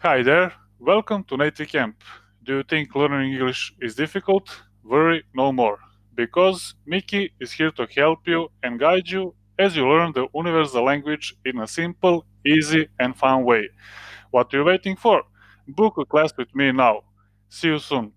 Hi there, welcome to Native Camp. Do you think learning English is difficult? Worry no more, because Miki is here to help you and guide you as you learn the universal language in a simple, easy, and fun way. What are you waiting for? Book a class with me now. See you soon.